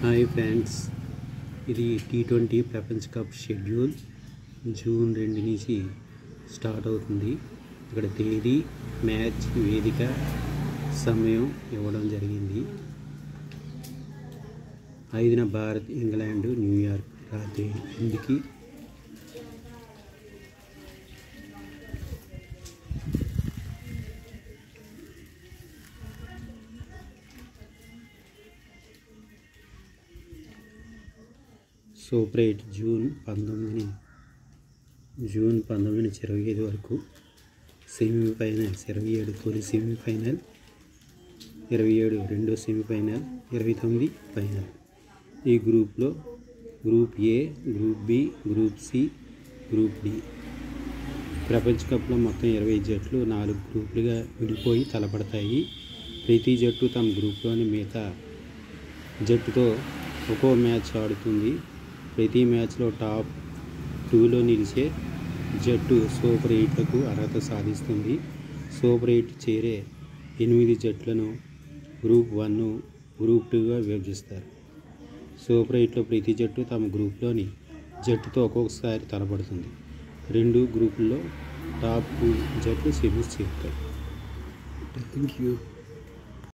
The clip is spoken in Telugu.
హాయ్ ఫ్రెండ్స్ ఇది టీ ట్వంటీ ప్రపంచ కప్ షెడ్యూల్ జూన్ రెండు నుంచి స్టార్ట్ అవుతుంది. ఇక్కడ తేదీ మ్యాచ్ వేదిక సమయం ఇవ్వడం జరిగింది. ఐదున భారత్ ఇంగ్లాండ్ న్యూయార్క్ రాత్రి ఎనిమిదికి సూపర్ ఎయిట్ జూన్ పంతొమ్మిది జూన్ పంతొమ్మిది నుంచి ఇరవై ఐదు వరకు సెమీఫైనల్స్ ఇరవై ఏడు తొలి సెమీఫైనల్ ఇరవై ఏడు రెండో సెమీఫైనల్ ఇరవై తొమ్మిది ఫైనల్. ఈ గ్రూప్లో group A group B group C group D. ప్రపంచ కప్లో మొత్తం ఇరవై జట్లు నాలుగు గ్రూపులుగా విడిపోయి తలపడతాయి. ప్రతి జట్టు తమ గ్రూప్లోని మిగతా జట్టుతో ఒక్కో మ్యాచ్ ఆడుతుంది. ప్రతి మ్యాచ్లో టాప్ టూలో నిలిచే జట్టు సూపర్ ఎయిట్లకు అర్హత సాధిస్తుంది. సూపర్ ఎయిట్ చేరే ఎనిమిది జట్లను గ్రూప్ వన్ గ్రూప్ టూగా విభజిస్తారు. సూపర్ ఎయిట్లో ప్రతి జట్టు తమ గ్రూప్లోని జట్టుతో ఒక్కొక్కసారి తలపడుతుంది. రెండు గ్రూపుల్లో టాప్ టూ జట్లు సెమీస్ చేరుతాయి. Thank you